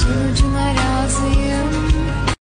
Surge my eyes.